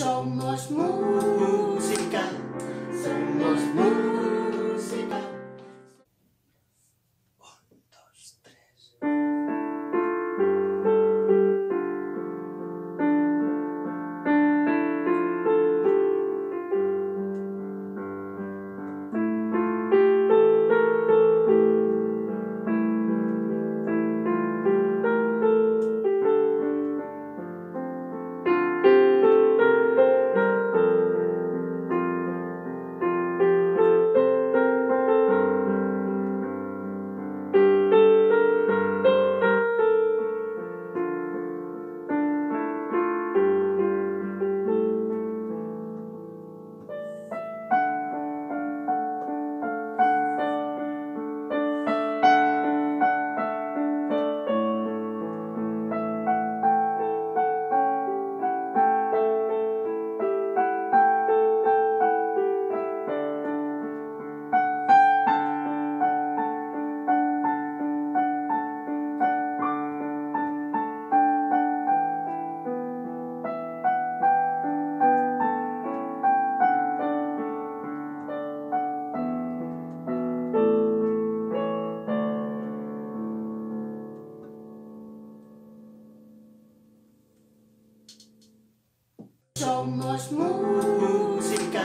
Somos música, Somos música.